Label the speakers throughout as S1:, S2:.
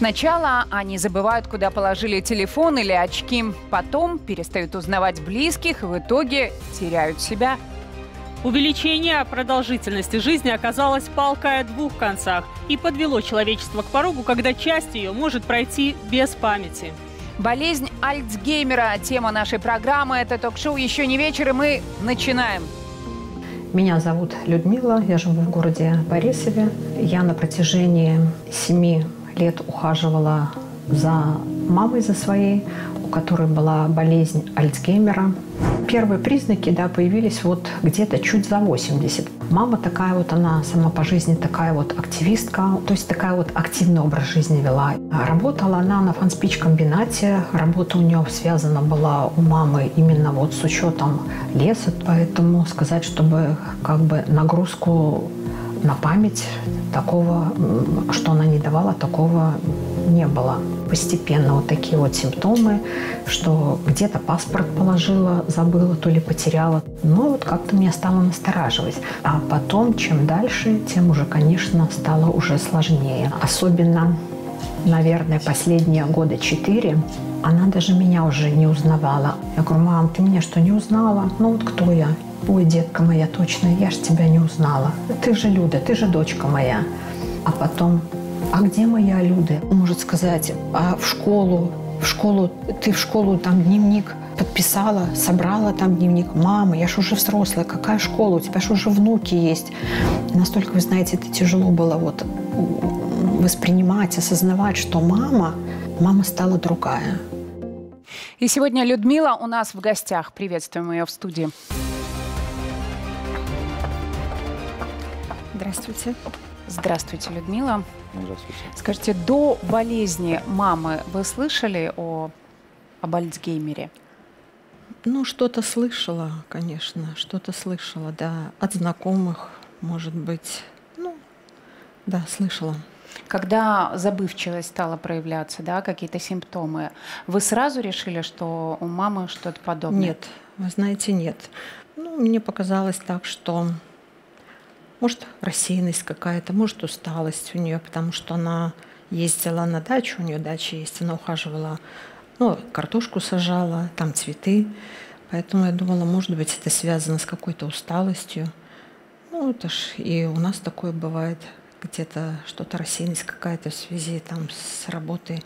S1: Сначала они забывают, куда положили телефон или очки, потом перестают узнавать близких и в итоге теряют себя.
S2: Увеличение продолжительности жизни оказалось палкой о двух концах и подвело человечество к порогу, когда часть ее может пройти без памяти.
S1: Болезнь Альцгеймера – тема нашей программы. Это ток-шоу «Еще не вечер», и мы начинаем.
S3: Меня зовут Людмила, я живу в городе Борисове. Я на протяжении семи лет ухаживала за мамой за своей, у которой была болезнь Альцгеймера. Первые признаки да, появились вот где-то чуть за 80. Мама такая вот, она сама по жизни такая вот активистка, то есть такая вот активный образ жизни вела. Работала она на фанспич-комбинате, работа у нее связана была у мамы именно вот с учетом леса, поэтому сказать, чтобы как бы нагрузку на память такого, что она не давала, такого не было. Постепенно вот такие вот симптомы, что где-то паспорт положила, забыла, то ли потеряла. Ну вот как-то меня стало настораживать. А потом, чем дальше, тем уже, конечно, стало уже сложнее. Особенно, наверное, последние года четыре она даже меня уже не узнавала. Я говорю, мам, ты меня что, не узнала? Ну вот кто я? Ой, детка моя, точно, я ж тебя не узнала. Ты же Люда, ты же дочка моя. А потом, а где моя Люда? Может сказать, а в школу, в школу, ты в школу там дневник подписала, собрала там дневник. Мама, я ж уже взрослая, какая школа, у тебя ж уже внуки есть. настолько, вы знаете, это тяжело было вот воспринимать, осознавать, что мама, мама стала другая.
S1: И сегодня Людмила у нас в гостях. Приветствуем ее в студии. Здравствуйте. Здравствуйте, Людмила.
S4: Здравствуйте.
S1: Скажите, до болезни мамы вы слышали о, об Альцгеймере?
S3: Ну, что-то слышала, конечно, что-то слышала, да, от знакомых, может быть. Ну, да, слышала.
S1: Когда забывчивость стала проявляться, да, какие-то симптомы, вы сразу решили, что у мамы что-то подобное?
S3: Нет, вы знаете, нет. Ну, мне показалось так, что может, рассеянность какая-то, может, усталость у нее, потому что она ездила на дачу, у нее дача есть, она ухаживала, ну, картошку сажала, там цветы. Поэтому я думала, может быть, это связано с какой-то усталостью. Ну, это ж и у нас такое бывает, где-то что-то рассеянность какая-то в связи там с работой.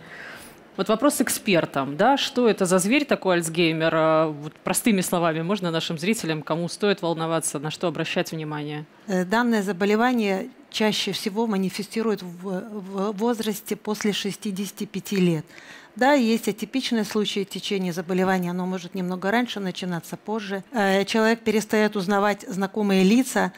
S2: Вот вопрос экспертам, да, что это за зверь такой Альцгеймер? А, вот простыми словами, можно нашим зрителям, кому стоит волноваться, на что обращать внимание?
S5: Э, данное заболевание чаще всего манифестирует в возрасте после 65 лет. Да, есть атипичные случаи течения заболевания, оно может немного раньше начинаться, позже. Э, человек перестает узнавать знакомые лица,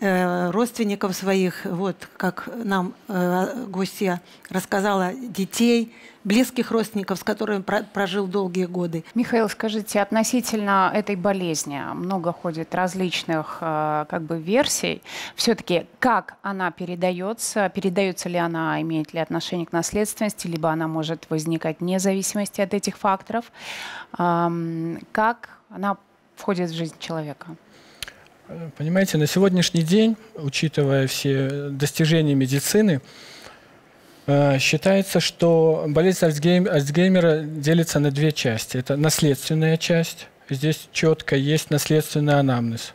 S5: родственников своих, вот как нам э, гостья рассказала, детей, близких родственников, с которыми прожил долгие годы.
S1: Михаил, скажите, относительно этой болезни много ходит различных э, как бы версий. Все-таки как она передается, передается ли она, имеет ли отношение к наследственности, либо она может возникать вне зависимости от этих факторов. Как она входит в жизнь человека?
S4: Понимаете, на сегодняшний день, учитывая все достижения медицины, э, считается, что болезнь Альцгеймера делится на две части. Это наследственная часть. Здесь четко есть наследственный анамнез.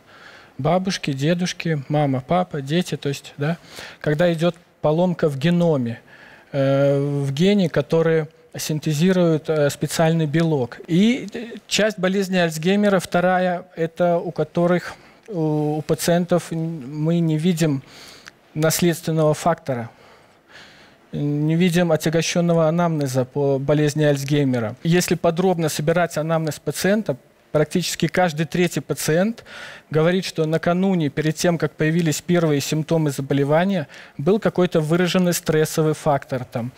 S4: Бабушки, дедушки, мама, папа, дети. То есть, да, когда идет поломка в геноме, э, в гене, который синтезирует э, специальный белок. И часть болезни Альцгеймера, вторая, это у которых у пациентов мы не видим наследственного фактора, не видим отягощенного анамнеза по болезни Альцгеймера. Если подробно собирать анамнез пациента, практически каждый третий пациент говорит, что накануне, перед тем, как появились первые симптомы заболевания, был какой-то выраженный стрессовый фактор. Там,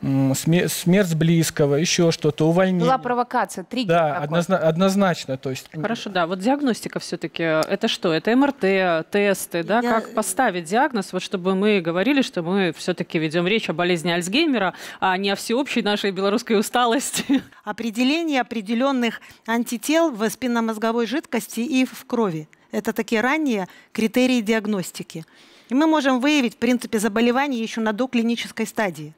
S4: смерть близкого, еще что-то, увольнение.
S1: Была провокация, триггер
S4: Да, однозна- однозначно. То есть...
S2: Хорошо, да. Вот диагностика все-таки, это что? Это МРТ, тесты, да? Я... Как поставить диагноз, вот чтобы мы говорили, что мы все-таки ведем речь о болезни Альцгеймера, а не о всеобщей нашей белорусской усталости.
S5: Определение определенных антител в спинномозговой жидкости и в крови. Это такие ранние критерии диагностики. И мы можем выявить, в принципе, заболевание еще на доклинической стадии.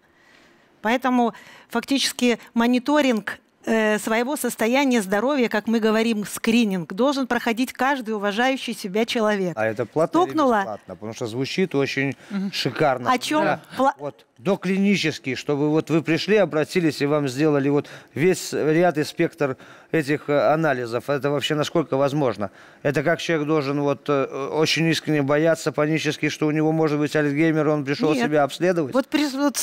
S5: Поэтому фактически мониторинг Э, своего состояния здоровья, как мы говорим, скрининг, должен проходить каждый уважающий себя человек.
S6: А это платно Стукнуло... или бесплатно? Потому что звучит очень угу. шикарно.
S5: О чем? Да.
S6: Пла... Вот, доклинический, чтобы вот вы пришли, обратились и вам сделали вот весь ряд и спектр этих э, анализов. Это вообще насколько возможно? Это как человек должен вот э, очень искренне бояться панически, что у него может быть Альцгеймер, он пришел Нет. себя обследовать?
S5: Вот, вот,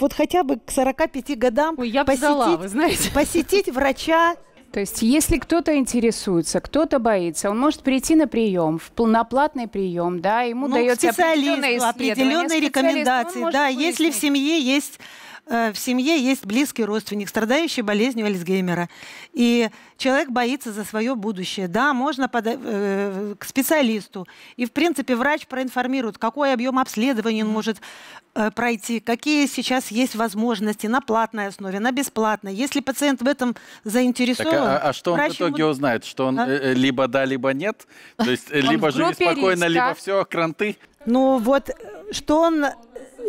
S5: вот хотя бы к 45 годам
S2: Ой, я посетить, сдала, вы знаете.
S5: посетить врача
S1: то есть, если кто-то интересуется, кто-то боится, он может прийти на прием, на платный прием, да, ему ну, дается определенные,
S5: определенные рекомендации. Да, если в семье есть в семье есть близкий родственник, страдающий болезнью Альцгеймера, и человек боится за свое будущее, да, можно пода- э, к специалисту, и, в принципе, врач проинформирует, какой объем обследования он может э, пройти, какие сейчас есть возможности на платной основе, на бесплатной. Если пациент в этом заинтересован... Так,
S7: а, а что он в итоге ему... узнает? Что он а? э, либо да, либо нет? То есть либо живи спокойно, либо все, кранты?
S5: Ну вот, что он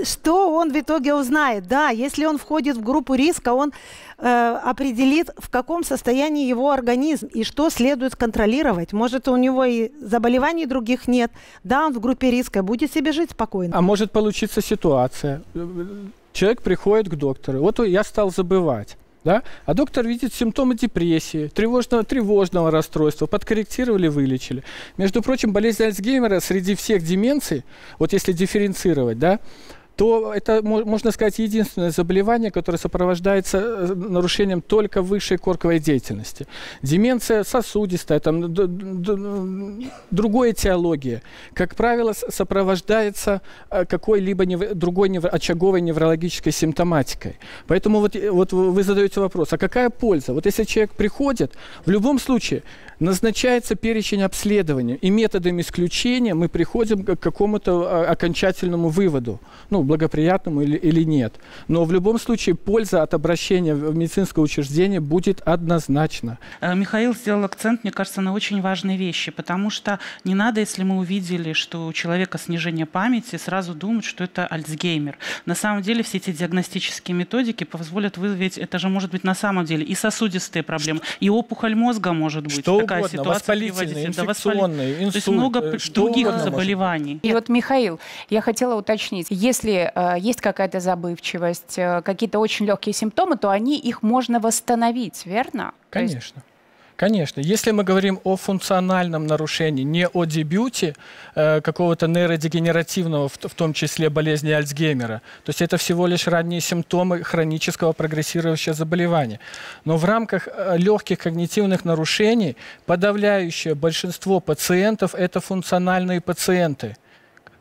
S5: что он в итоге узнает? Да, если он входит в группу риска, он э, определит, в каком состоянии его организм и что следует контролировать. Может, у него и заболеваний других нет. Да, он в группе риска, будет себе жить спокойно.
S4: А может получиться ситуация. Человек приходит к доктору. Вот я стал забывать. Да? А доктор видит симптомы депрессии, тревожного, тревожного расстройства, подкорректировали, вылечили. Между прочим, болезнь Альцгеймера среди всех деменций, вот если дифференцировать, да, то это, можно сказать, единственное заболевание, которое сопровождается э, нарушением только высшей корковой деятельности. Деменция сосудистая, там, другая этиология, как правило, сопровождается э, какой-либо нев... другой нев... очаговой неврологической симптоматикой. Поэтому вот, вот вы задаете вопрос, а какая польза? Вот если человек приходит, в любом случае назначается перечень обследования, и методами исключения мы приходим к какому-то а, окончательному выводу. Ну, благоприятному или, или нет. Но в любом случае польза от обращения в медицинское учреждение будет однозначно.
S8: Э, Михаил сделал акцент, мне кажется, на очень важные вещи, потому что не надо, если мы увидели, что у человека снижение памяти, сразу думать, что это Альцгеймер. На самом деле все эти диагностические методики позволят выявить, это же может быть на самом деле и сосудистые проблемы, и опухоль мозга может быть.
S4: Что Такая угодно, ситуация воспалительные, инфекционные, инсульт,
S8: То есть много э, других заболеваний.
S1: И вот, Михаил, я хотела уточнить, если если э, есть какая-то забывчивость, э, какие-то очень легкие симптомы, то они их можно восстановить, верно?
S4: Конечно. Конечно. Если мы говорим о функциональном нарушении, не о дебюте э, какого-то нейродегенеративного, в, в том числе болезни Альцгеймера, то есть это всего лишь ранние симптомы хронического прогрессирующего заболевания. Но в рамках э, легких когнитивных нарушений подавляющее большинство пациентов – это функциональные пациенты –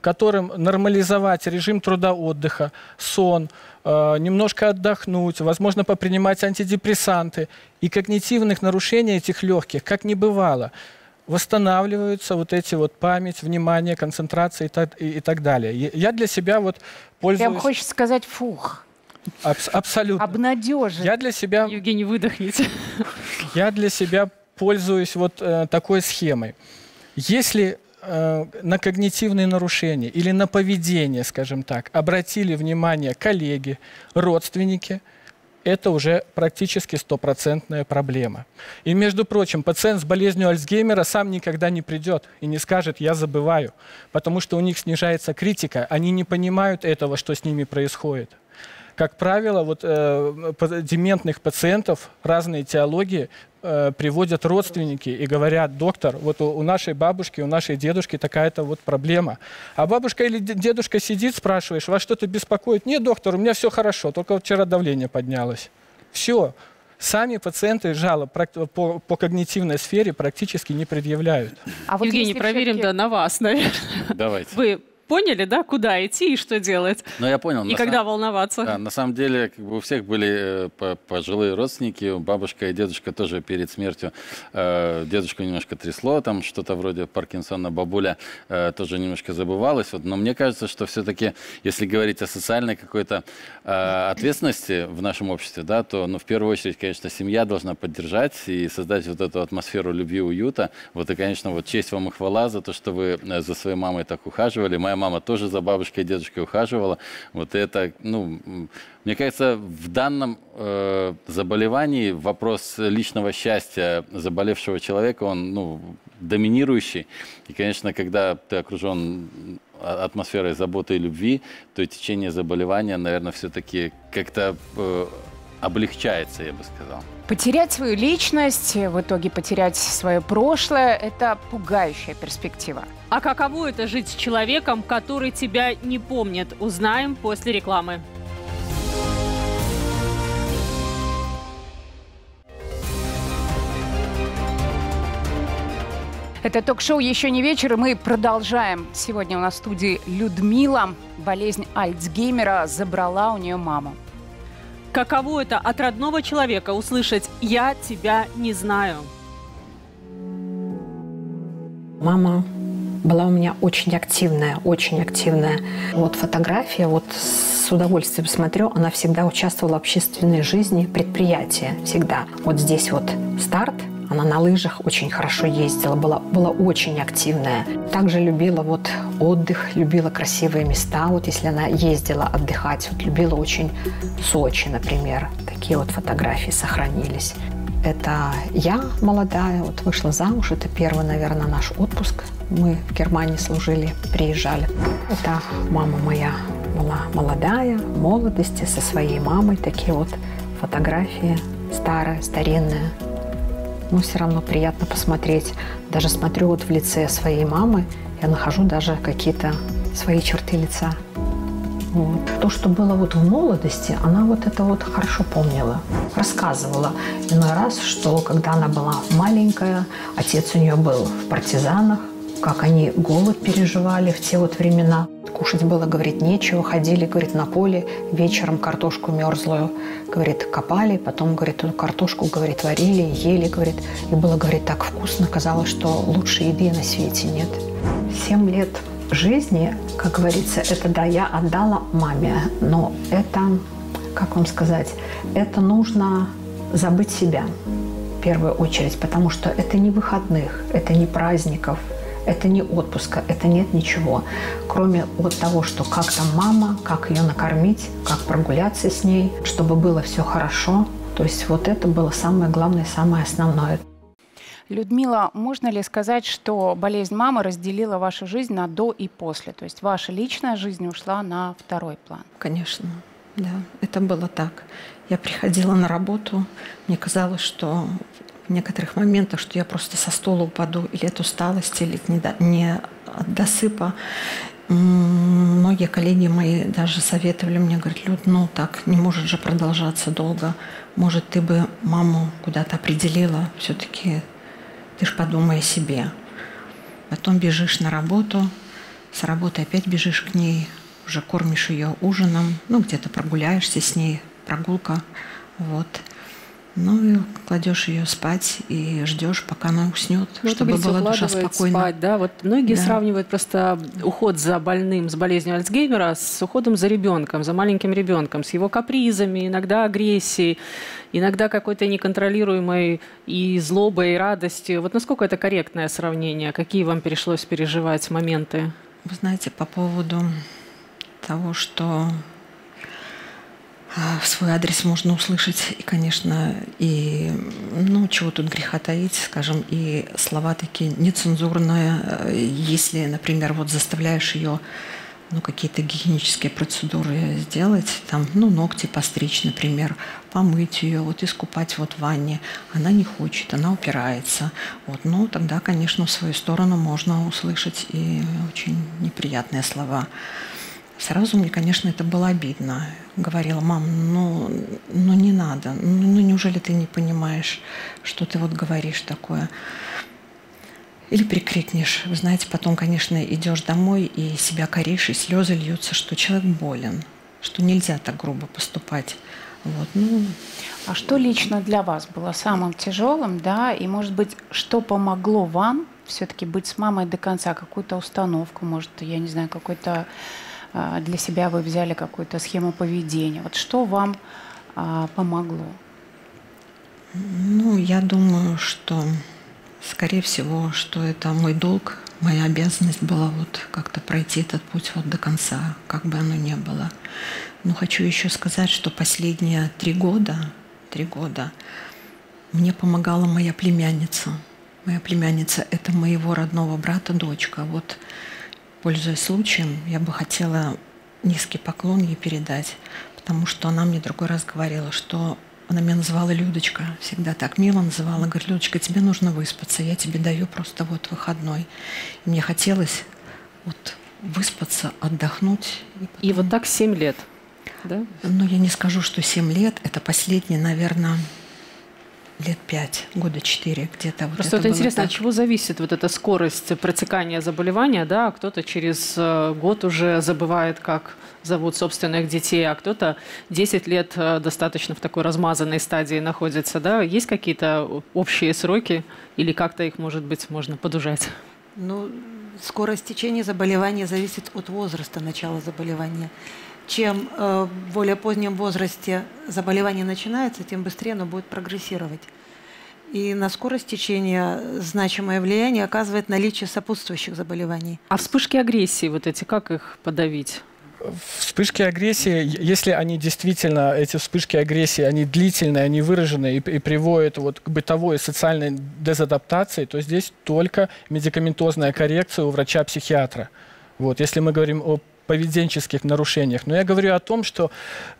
S4: которым нормализовать режим труда-отдыха, сон, э, немножко отдохнуть, возможно, попринимать антидепрессанты. И когнитивных нарушений этих легких, как не бывало, восстанавливаются вот эти вот память, внимание, концентрация и так, и, и так далее. Я для себя вот пользуюсь...
S1: Прям хочется сказать фух.
S4: Абс абсолютно.
S1: Обнадежит.
S4: Я для себя...
S2: Евгений, выдохните.
S4: Я для себя пользуюсь вот э, такой схемой. Если на когнитивные нарушения или на поведение, скажем так, обратили внимание коллеги, родственники, это уже практически стопроцентная проблема. И, между прочим, пациент с болезнью Альцгеймера сам никогда не придет и не скажет «я забываю», потому что у них снижается критика, они не понимают этого, что с ними происходит. Как правило, вот, э, дементных пациентов разные теологии э, приводят родственники и говорят, доктор, вот у, у нашей бабушки, у нашей дедушки такая-то вот проблема. А бабушка или дедушка сидит, спрашиваешь, вас что-то беспокоит? Нет, доктор, у меня все хорошо, только вот вчера давление поднялось. Все. Сами пациенты жалоб по, по когнитивной сфере практически не предъявляют.
S2: А вот Евгений, проверим да, на вас, наверное.
S7: Давайте.
S2: Вы поняли, да, куда идти и что делать.
S7: Ну, я понял.
S2: И когда сам... волноваться.
S7: Да, на самом деле, как бы у всех были э, пожилые родственники, бабушка и дедушка тоже перед смертью. Э, дедушку немножко трясло, там что-то вроде Паркинсона, бабуля э, тоже немножко забывалась. Вот, но мне кажется, что все-таки, если говорить о социальной какой-то ответственности в нашем обществе, да, то, ну, в первую очередь, конечно, семья должна поддержать и создать вот эту атмосферу любви, уюта. Вот и, конечно, вот честь вам и хвала за то, что вы за своей мамой так ухаживали. Моя мама тоже за бабушкой и дедушкой ухаживала. Вот это, ну, мне кажется, в данном э, заболевании вопрос личного счастья заболевшего человека, он, ну, доминирующий. И, конечно, когда ты окружен атмосферой заботы и любви, то течение заболевания, наверное, все-таки как-то э, облегчается, я бы сказал.
S1: Потерять свою личность, в итоге потерять свое прошлое – это пугающая перспектива.
S2: А каково это жить с человеком, который тебя не помнит? Узнаем после рекламы.
S1: Это ток-шоу «Еще не вечер», и мы продолжаем. Сегодня у нас в студии Людмила. Болезнь Альцгеймера забрала у нее маму.
S2: Каково это от родного человека услышать «я тебя не знаю»?
S3: Мама была у меня очень активная, очень активная. Вот фотография, вот с удовольствием смотрю, она всегда участвовала в общественной жизни предприятия, всегда. Вот здесь вот старт – она на лыжах очень хорошо ездила, была, была очень активная. Также любила вот отдых, любила красивые места. Вот если она ездила отдыхать, вот любила очень Сочи, например. Такие вот фотографии сохранились. Это я молодая, вот вышла замуж. Это первый, наверное, наш отпуск. Мы в Германии служили, приезжали. Это мама моя была молодая, в молодости, со своей мамой. Такие вот фотографии старые, старинные но все равно приятно посмотреть. Даже смотрю вот в лице своей мамы, я нахожу даже какие-то свои черты лица. Вот. То, что было вот в молодости, она вот это вот хорошо помнила. Рассказывала иной раз, что когда она была маленькая, отец у нее был в партизанах, как они голод переживали в те вот времена. Кушать было, говорит, нечего. Ходили, говорит, на поле вечером картошку мерзлую, говорит, копали. Потом, говорит, эту картошку, говорит, варили, ели, говорит. И было, говорит, так вкусно. Казалось, что лучше еды на свете нет. Семь лет жизни, как говорится, это да, я отдала маме. Но это, как вам сказать, это нужно забыть себя в первую очередь, потому что это не выходных, это не праздников – это не отпуска, это нет ничего, кроме вот того, что как там мама, как ее накормить, как прогуляться с ней, чтобы было все хорошо. То есть вот это было самое главное, самое основное.
S1: Людмила, можно ли сказать, что болезнь мамы разделила вашу жизнь на до и после? То есть ваша личная жизнь ушла на второй план?
S3: Конечно, да, это было так. Я приходила на работу, мне казалось, что некоторых моментах, что я просто со стола упаду или от усталости, или не, от досыпа. Многие коллеги мои даже советовали мне, говорят, Люд, ну так не может же продолжаться долго. Может, ты бы маму куда-то определила, все-таки ты ж подумай о себе. Потом бежишь на работу, с работы опять бежишь к ней, уже кормишь ее ужином, ну где-то прогуляешься с ней, прогулка, вот. Ну и кладешь ее спать и ждешь, пока она уснет, ну, чтобы была душа спокойна.
S2: Спать, да? Вот многие да. сравнивают просто уход за больным с болезнью Альцгеймера с уходом за ребенком, за маленьким ребенком, с его капризами, иногда агрессией, иногда какой-то неконтролируемой и злобой, и радостью. Вот насколько это корректное сравнение? Какие вам пришлось переживать моменты?
S3: Вы знаете, по поводу того, что в свой адрес можно услышать, и, конечно, и, ну, чего тут греха таить, скажем, и слова такие нецензурные, э, если, например, вот заставляешь ее ну, какие-то гигиенические процедуры сделать, там, ну, ногти постричь, например, помыть ее, вот искупать вот в ванне. Она не хочет, она упирается. Вот, ну, тогда, конечно, в свою сторону можно услышать и очень неприятные слова. Сразу мне, конечно, это было обидно. Говорила, мам, ну, ну не надо, ну, ну неужели ты не понимаешь, что ты вот говоришь такое? Или прикрикнешь. Вы знаете, потом, конечно, идешь домой и себя коришь, и слезы льются, что человек болен, что нельзя так грубо поступать. Вот, ну.
S1: А что лично для вас было самым тяжелым, да, и, может быть, что помогло вам все-таки быть с мамой до конца? Какую-то установку, может, я не знаю, какой-то для себя вы взяли какую-то схему поведения. Вот что вам а, помогло?
S3: Ну, я думаю, что, скорее всего, что это мой долг моя обязанность была вот как-то пройти этот путь вот до конца, как бы оно ни было. Но хочу еще сказать, что последние три года, три года мне помогала моя племянница. Моя племянница – это моего родного брата дочка. Вот, пользуясь случаем, я бы хотела низкий поклон ей передать, потому что она мне другой раз говорила, что она меня называла Людочка, всегда так мило называла. Говорит, Людочка, тебе нужно выспаться, я тебе даю просто вот выходной. И мне хотелось вот выспаться, отдохнуть.
S2: И, потом... и вот так семь лет, да?
S3: Ну, я не скажу, что семь лет. Это последние, наверное, лет пять, года четыре где-то.
S2: Вот Просто это вот интересно, так. от чего зависит вот эта скорость протекания заболевания, да? Кто-то через э, год уже забывает, как зовут собственных детей, а кто-то 10 лет э, достаточно в такой размазанной стадии находится, да? Есть какие-то общие сроки или как-то их, может быть, можно подужать?
S5: Ну, скорость течения заболевания зависит от возраста начала заболевания. Чем э, в более позднем возрасте заболевание начинается, тем быстрее оно будет прогрессировать. И на скорость течения значимое влияние оказывает наличие сопутствующих заболеваний.
S2: А вспышки агрессии, вот эти, как их подавить?
S4: Вспышки агрессии, если они действительно, эти вспышки агрессии, они длительные, они выраженные и, и приводят вот к бытовой и социальной дезадаптации, то здесь только медикаментозная коррекция у врача-психиатра. Вот, если мы говорим о поведенческих нарушениях. Но я говорю о том, что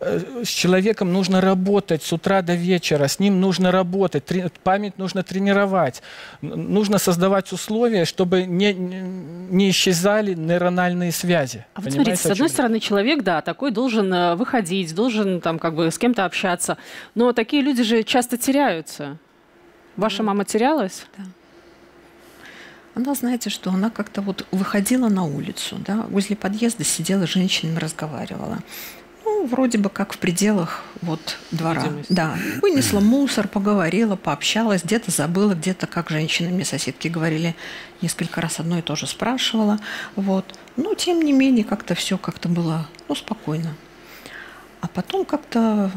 S4: э, с человеком нужно работать с утра до вечера, с ним нужно работать, трени- память нужно тренировать, нужно создавать условия, чтобы не, не исчезали нейрональные связи.
S2: А вот смотрите, с одной стороны, человек, да, такой должен э, выходить, должен там как бы с кем-то общаться, но такие люди же часто теряются. Ваша мама терялась?
S3: Да. Она, знаете, что она как-то вот выходила на улицу, да, возле подъезда сидела, с женщинами разговаривала. Ну, вроде бы как в пределах вот двора. Видимость. Да, вынесла мусор, поговорила, пообщалась, где-то забыла, где-то, как женщины, мне соседки говорили, несколько раз одно и то же спрашивала. Вот. Но, тем не менее, как-то все как-то было, ну, спокойно. А потом как-то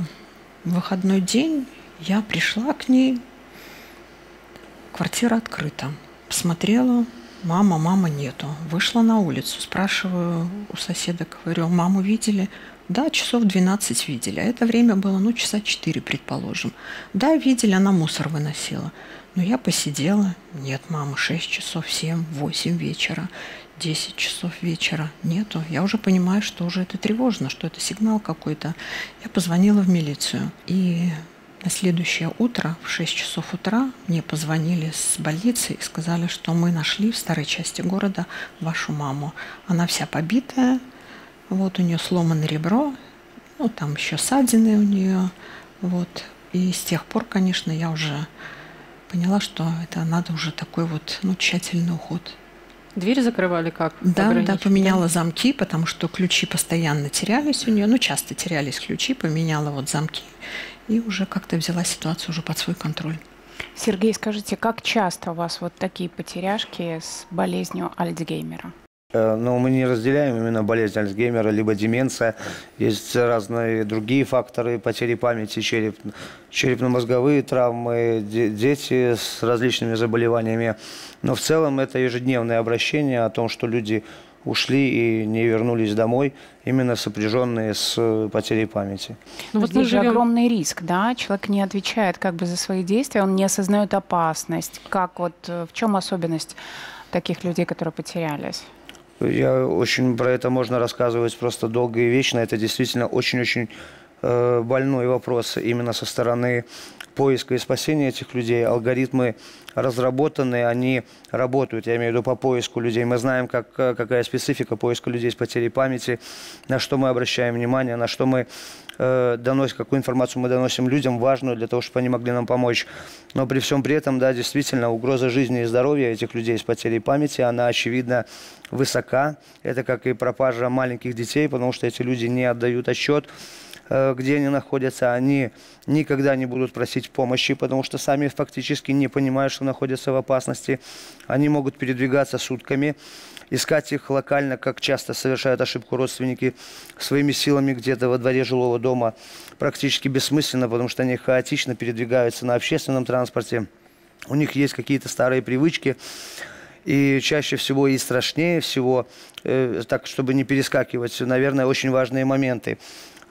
S3: в выходной день я пришла к ней, квартира открыта. Посмотрела, мама, мама нету. Вышла на улицу, спрашиваю у соседа, говорю, маму видели? Да, часов 12 видели. А это время было, ну, часа 4, предположим. Да, видели, она мусор выносила. Но я посидела. Нет, мама, 6 часов, 7, 8 вечера, 10 часов вечера. Нету. Я уже понимаю, что уже это тревожно, что это сигнал какой-то. Я позвонила в милицию. И на следующее утро, в 6 часов утра, мне позвонили с больницы и сказали, что мы нашли в старой части города вашу маму. Она вся побитая, вот у нее сломано ребро, ну там еще ссадины у нее, вот. И с тех пор, конечно, я уже поняла, что это надо уже такой вот, ну, тщательный уход.
S2: Дверь закрывали как?
S3: Да, да, поменяла замки, потому что ключи постоянно терялись у нее, ну, часто терялись ключи, поменяла вот замки и уже как-то взяла ситуацию уже под свой контроль.
S1: Сергей, скажите, как часто у вас вот такие потеряшки с болезнью Альцгеймера?
S6: Э, но мы не разделяем именно болезнь Альцгеймера, либо деменция. Есть разные другие факторы потери памяти, череп, черепно-мозговые травмы, дети с различными заболеваниями. Но в целом это ежедневное обращение о том, что люди ушли и не вернулись домой, именно сопряженные с э, потерей памяти.
S1: Ну, вот здесь же живем... огромный риск, да? Человек не отвечает как бы за свои действия, он не осознает опасность. Как вот, э, в чем особенность таких людей, которые потерялись?
S6: Я очень про это можно рассказывать просто долго и вечно. Это действительно очень-очень э, больной вопрос именно со стороны поиска и спасения этих людей. Алгоритмы разработаны, они работают, я имею в виду по поиску людей. Мы знаем, как, какая специфика поиска людей с потерей памяти, на что мы обращаем внимание, на что мы э, доносим, какую информацию мы доносим людям, важную для того, чтобы они могли нам помочь. Но при всем при этом, да, действительно, угроза жизни и здоровья этих людей с потерей памяти, она, очевидно, высока. Это как и пропажа маленьких детей, потому что эти люди не отдают отчет Э, где они находятся, они никогда не будут просить помощи, потому что сами фактически не понимают, что находятся в опасности. Они могут передвигаться сутками, искать их локально, как часто совершают ошибку родственники, своими силами где-то во дворе жилого дома. Практически бессмысленно, потому что они хаотично передвигаются на общественном транспорте. У них есть какие-то старые привычки. И чаще всего и страшнее всего, э, так, чтобы не перескакивать, наверное, очень важные моменты.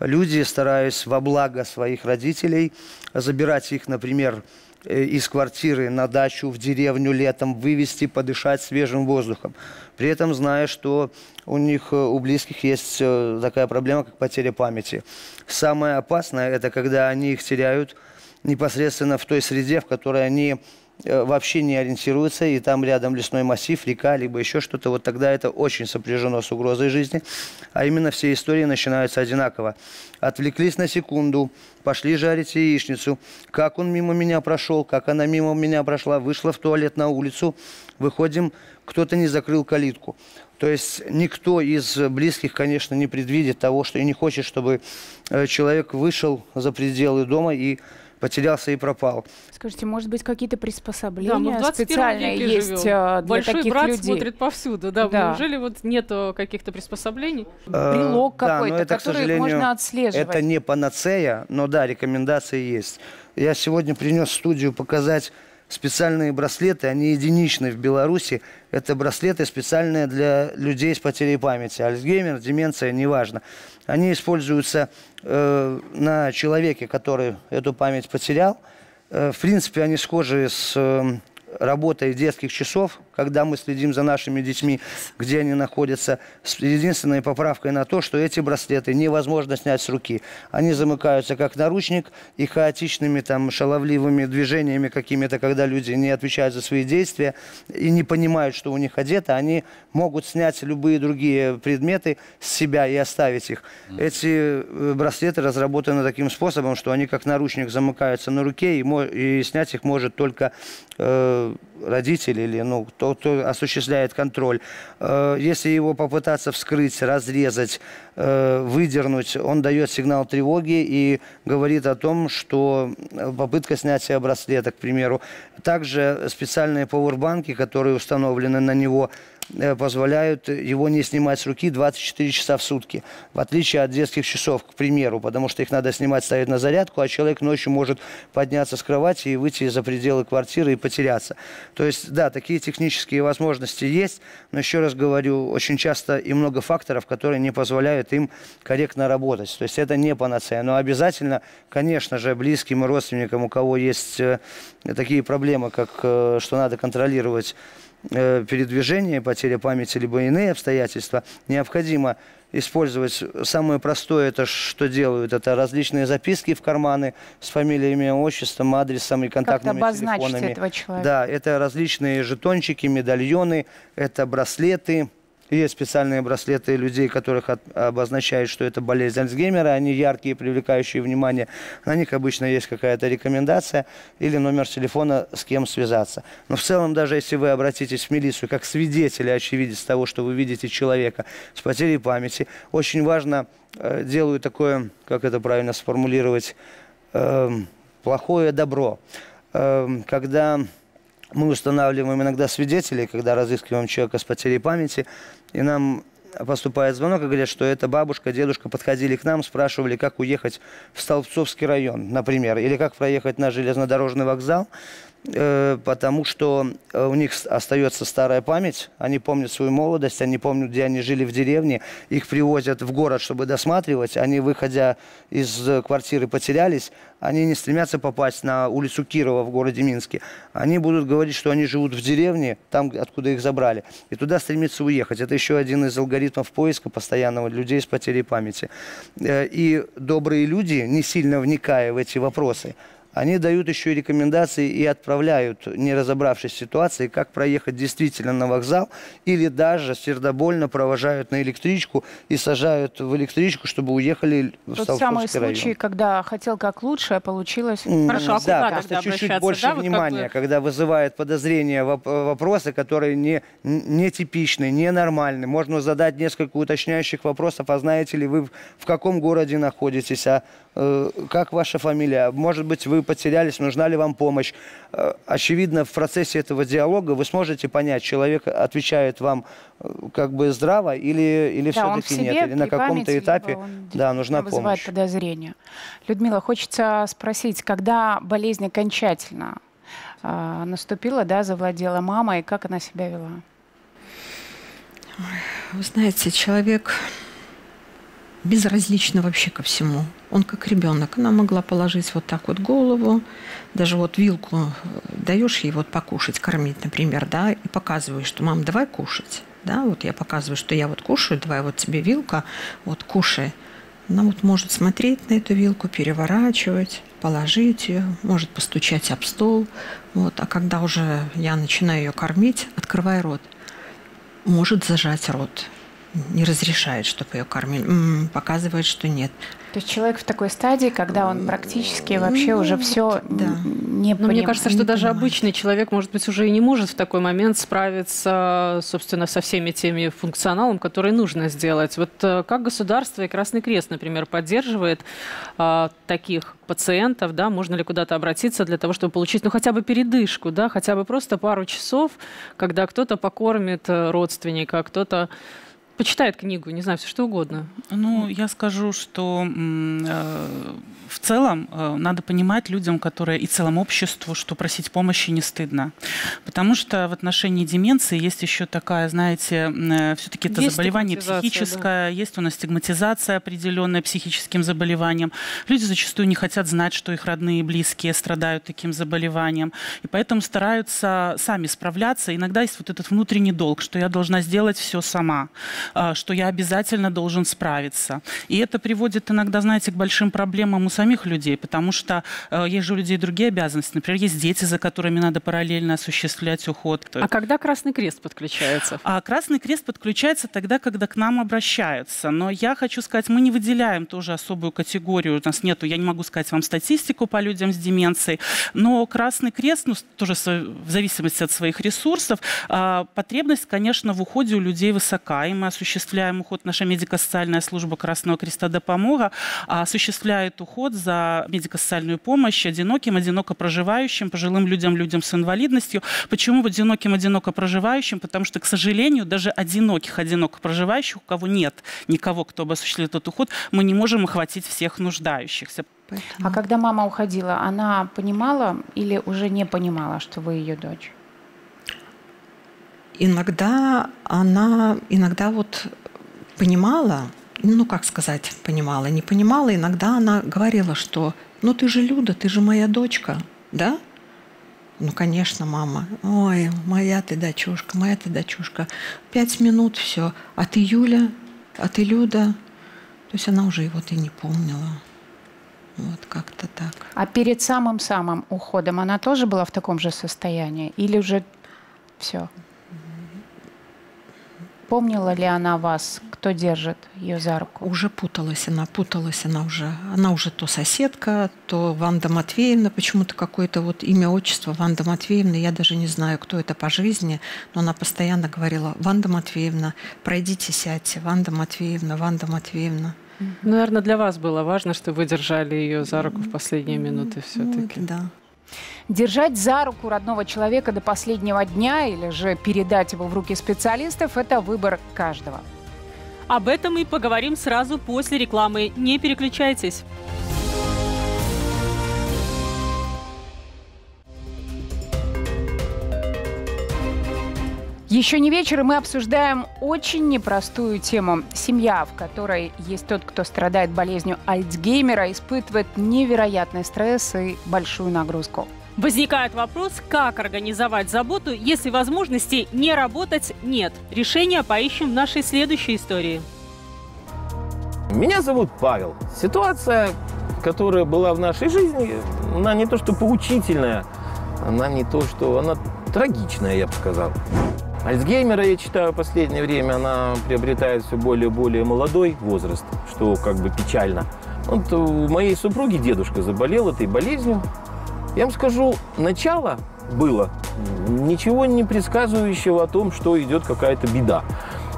S6: Люди, стараясь во благо своих родителей, забирать их, например, из квартиры на дачу в деревню летом, вывести, подышать свежим воздухом. При этом зная, что у них, э, у близких есть э, такая проблема, как потеря памяти. Самое опасное – это когда они их теряют непосредственно в той среде, в которой они Э, вообще не ориентируется, и там рядом лесной массив, река, либо еще что-то, вот тогда это очень сопряжено с угрозой жизни. А именно все истории начинаются одинаково. Отвлеклись на секунду, пошли жарить яичницу. Как он мимо меня прошел, как она мимо меня прошла, вышла в туалет на улицу, выходим, кто-то не закрыл калитку. То есть никто из близких, конечно, не предвидит того, что и не хочет, чтобы э, человек вышел за пределы дома и потерялся и пропал.
S1: Скажите, может быть, какие-то приспособления да, специальные есть живем. для
S2: Большой
S1: таких
S2: брат
S1: людей?
S2: смотрит повсюду, да. да. Неужели вот нет каких-то приспособлений?
S1: Брелок э, какой-то, да, который можно отслеживать.
S6: Это не панацея, но да, рекомендации есть. Я сегодня принес в студию показать специальные браслеты, они единичные в Беларуси. Это браслеты специальные для людей с потерей памяти. Альцгеймер, деменция, неважно. Они используются э, на человеке, который эту память потерял. Э, в принципе, они схожи с э, работой детских часов, когда мы следим за нашими детьми, где они находятся, с единственной поправкой на то, что эти браслеты невозможно снять с руки. Они замыкаются как наручник и хаотичными там шаловливыми движениями какими-то, когда люди не отвечают за свои действия и не понимают, что у них одето, они могут снять любые другие предметы с себя и оставить их. Эти э, браслеты разработаны таким способом, что они как наручник замыкаются на руке, и, и снять их может только э, родитель или ну, кто, кто осуществляет контроль. Э, если его попытаться вскрыть, разрезать, э, выдернуть, он дает сигнал тревоги и говорит о том, что э, попытка снятия браслета, к примеру. Также специальные пауэрбанки, которые установлены на него, позволяют его не снимать с руки 24 часа в сутки. В отличие от детских часов, к примеру, потому что их надо снимать, ставить на зарядку, а человек ночью может подняться с кровати и выйти за пределы квартиры и потеряться. То есть, да, такие технические возможности есть, но еще раз говорю, очень часто и много факторов, которые не позволяют им корректно работать. То есть это не панацея, но обязательно, конечно же, близким и родственникам, у кого есть э, такие проблемы, как э, что надо контролировать Э, передвижение, потеря памяти, либо иные обстоятельства, необходимо использовать самое простое, это что делают, это различные записки в карманы с фамилиями, отчеством, адресом и контактными телефонами.
S1: этого человека.
S6: Да, это различные жетончики, медальоны, это браслеты, есть специальные браслеты людей, которых от, обозначают, что это болезнь Альцгеймера. Они яркие, привлекающие внимание. На них обычно есть какая-то рекомендация или номер телефона, с кем связаться. Но в целом, даже если вы обратитесь в милицию как свидетели, очевидец того, что вы видите человека с потерей памяти, очень важно, э, делаю такое, как это правильно сформулировать, э, плохое добро. Э, когда мы устанавливаем иногда свидетелей, когда разыскиваем человека с потерей памяти, и нам поступает звонок и говорят, что это бабушка, дедушка подходили к нам, спрашивали, как уехать в Столбцовский район, например, или как проехать на железнодорожный вокзал. Э, потому что э, у них остается старая память, они помнят свою молодость, они помнят, где они жили в деревне, их привозят в город, чтобы досматривать, они, выходя из квартиры, потерялись, они не стремятся попасть на улицу Кирова в городе Минске, они будут говорить, что они живут в деревне, там, откуда их забрали, и туда стремятся уехать. Это еще один из алгоритмов поиска постоянного людей с потерей памяти. Э, и добрые люди, не сильно вникая в эти вопросы, они дают еще и рекомендации и отправляют, не разобравшись в ситуации, как проехать действительно на вокзал, или даже сердобольно провожают на электричку и сажают в электричку, чтобы уехали в Тот
S1: самый
S6: район.
S1: случай, когда хотел как лучше, а получилось...
S2: Хорошо, а
S6: да, просто чуть-чуть больше да, внимания, вот когда вызывает подозрения вопросы, которые не, не типичны, не нормальны. Можно задать несколько уточняющих вопросов, а знаете ли вы, в каком городе находитесь, а э, как ваша фамилия, может быть, вы потерялись, нужна ли вам помощь. Э, очевидно, в процессе этого диалога вы сможете понять, человек отвечает вам э, как бы здраво или, или да, все-таки нет, или на каком-то этапе да, нужна
S1: вызывает
S6: помощь.
S1: подозрения. Людмила, хочется спросить, когда болезнь окончательно э, наступила, да, завладела мамой, как она себя вела?
S3: Вы знаете, человек безразлично вообще ко всему. Он как ребенок. Она могла положить вот так вот голову, даже вот вилку э, даешь ей вот покушать, кормить, например, да, и показываешь, что мам, давай кушать. Да, вот я показываю, что я вот кушаю, давай вот тебе вилка, вот кушай. Она вот может смотреть на эту вилку, переворачивать, положить ее, может постучать об стол. Вот. А когда уже я начинаю ее кормить, открывай рот. Может зажать рот не разрешает, чтобы ее кормили, показывает, что нет.
S1: То есть человек в такой стадии, когда он практически вообще ну, уже все да. не
S2: Но мне кажется, что даже понимает. обычный человек, может быть, уже и не может в такой момент справиться, собственно, со всеми теми функционалом, которые нужно сделать. Вот э, как государство и Красный Крест, например, поддерживает а, таких пациентов, да, можно ли куда-то обратиться для того, чтобы получить, ну, хотя бы передышку, да, хотя бы просто пару часов, когда кто-то покормит э, родственника, кто-то почитает книгу, не знаю, все что угодно.
S8: Ну, я скажу, что э, в целом э, надо понимать людям, которые и целому обществу, что просить помощи не стыдно. Потому что в отношении деменции есть еще такая, знаете, э, все-таки это есть заболевание психическое, да. есть у нас стигматизация определенная психическим заболеванием. Люди зачастую не хотят знать, что их родные и близкие страдают таким заболеванием. И поэтому стараются сами справляться. Иногда есть вот этот внутренний долг, что я должна сделать все сама. А, что я обязательно должен справиться. И это приводит иногда, знаете, к большим проблемам у самих людей, потому что э, есть же у людей другие обязанности. Например, есть дети, за которыми надо параллельно осуществлять уход.
S2: А когда Красный Крест подключается?
S8: А Красный Крест подключается тогда, когда к нам обращаются. Но я хочу сказать, мы не выделяем тоже особую категорию. У нас нету, я не могу сказать вам статистику по людям с деменцией, но Красный Крест, ну, тоже в зависимости от своих ресурсов, а, потребность, конечно, в уходе у людей высока, и мы осуществляем уход, наша медико-социальная служба Красного Креста «Допомога» осуществляет уход за медико-социальную помощь одиноким, одиноко проживающим, пожилым людям, людям с инвалидностью. Почему одиноким, одиноко проживающим? Потому что, к сожалению, даже одиноких, одиноко проживающих, у кого нет никого, кто бы осуществил этот уход, мы не можем охватить всех нуждающихся.
S1: Поэтому... А когда мама уходила, она понимала или уже не понимала, что вы ее дочь?
S3: иногда она, иногда вот понимала, ну, как сказать, понимала, не понимала, иногда она говорила, что ну ты же Люда, ты же моя дочка, да? Ну, конечно, мама. Ой, моя ты дочушка, моя ты дочушка. Пять минут все. А ты Юля, а ты Люда. То есть она уже его и не помнила. Вот как-то так.
S1: А перед самым-самым уходом она тоже была в таком же состоянии? Или уже все? Помнила ли она вас? Кто держит ее за руку?
S3: Уже путалась она, путалась она уже. Она уже то соседка, то Ванда Матвеевна, почему-то какое-то вот имя, отчество Ванда Матвеевна, я даже не знаю, кто это по жизни, но она постоянно говорила, Ванда Матвеевна, пройдите, сядьте, Ванда Матвеевна, Ванда Матвеевна.
S2: Ну, наверное, для вас было важно, что вы держали ее за руку в последние минуты все-таки.
S3: Вот, да.
S1: Держать за руку родного человека до последнего дня или же передать его в руки специалистов – это выбор каждого.
S2: Об этом мы поговорим сразу после рекламы. Не переключайтесь.
S1: Еще не вечер, и мы обсуждаем очень непростую тему. Семья, в которой есть тот, кто страдает болезнью Альцгеймера, испытывает невероятный стресс и большую нагрузку.
S2: Возникает вопрос, как организовать заботу, если возможности не работать нет. Решение поищем в нашей следующей истории.
S9: Меня зовут Павел. Ситуация, которая была в нашей жизни, она не то что поучительная, она не то что... Она трагичная, я бы сказал. Альцгеймера, я читаю, в последнее время она приобретает все более и более молодой возраст, что как бы печально. Вот у моей супруги дедушка заболел этой болезнью. Я вам скажу, начало было ничего не предсказывающего о том, что идет какая-то беда.